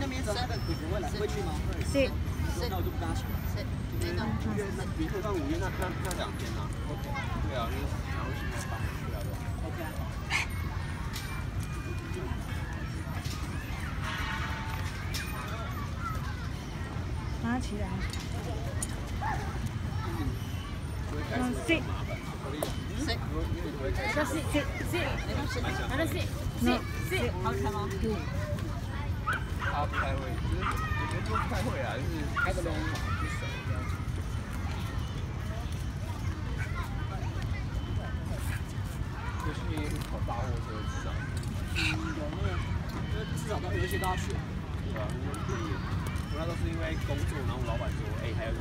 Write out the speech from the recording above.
那边走，那个鬼鬼会来。会去吗？是那我就不跟他去了。那那你可以到五月那那那两天啊。OK。对啊，因为然后现在八对啊对啊。OK。拿起来。嗯，是。是。这是是是，那是是是，好看吗？他不太会，就是我觉得都不太会啊，就是开个龙马就手这样。就去跑大货车至少。嗯，有那个，至少到有些大学。对啊，因为我那都是因为工作，然后老板说，哎，还有。